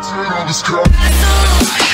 Turn on the car.